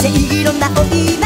正義の名を今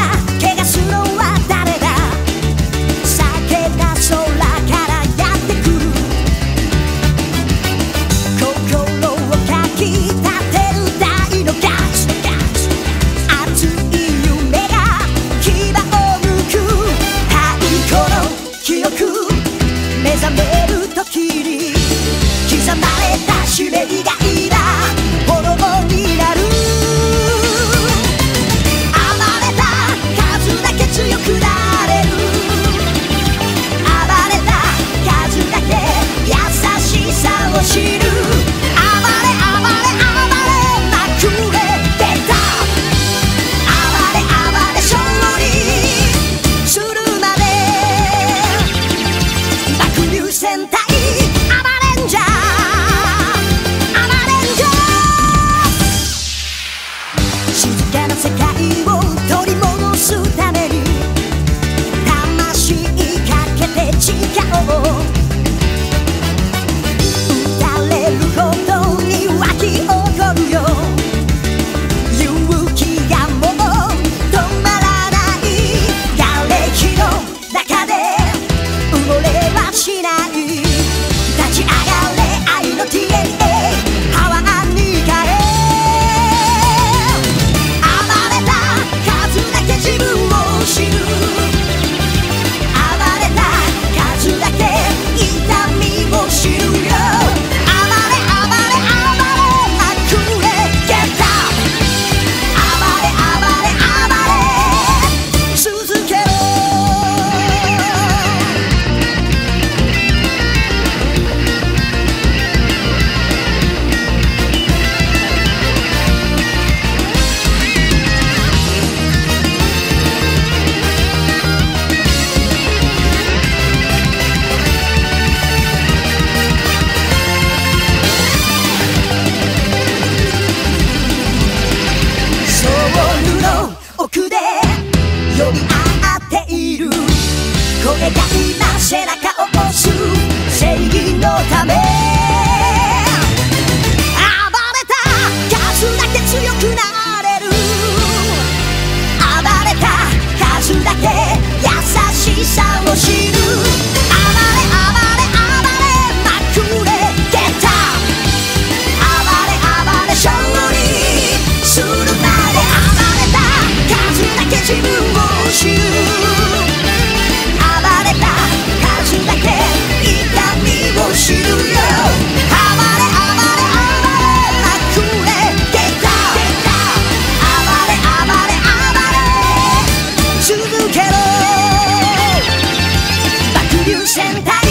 será 嫌太